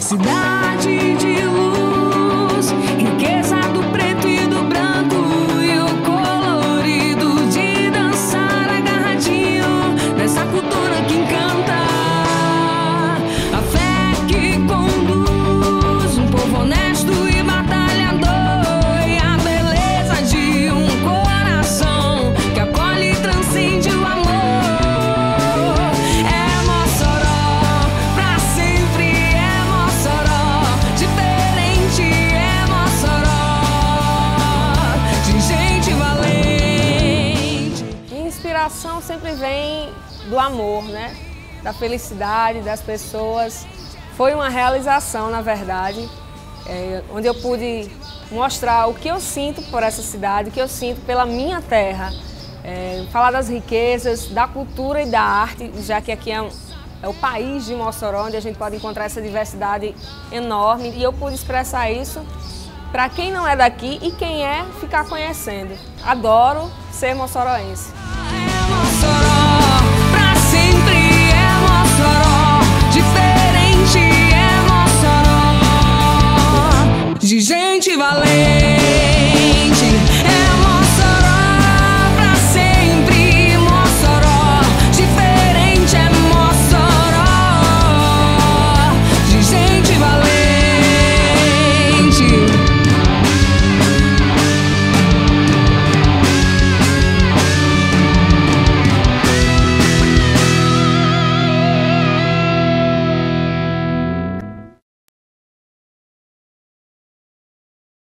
Cidade inspiração sempre vem do amor, né? Da felicidade das pessoas. Foi uma realização, na verdade, é, onde eu pude mostrar o que eu sinto por essa cidade, o que eu sinto pela minha terra. É, falar das riquezas, da cultura e da arte, já que aqui é, um- é o país de Mossoró, onde a gente pode encontrar essa diversidade enorme. E eu pude expressar isso para quem não é daqui e quem é ficar conhecendo. Adoro ser moçoroense. De gente valente. É Mossoró, pra sempre Mossoró, diferente é Mossoró, de gente valente.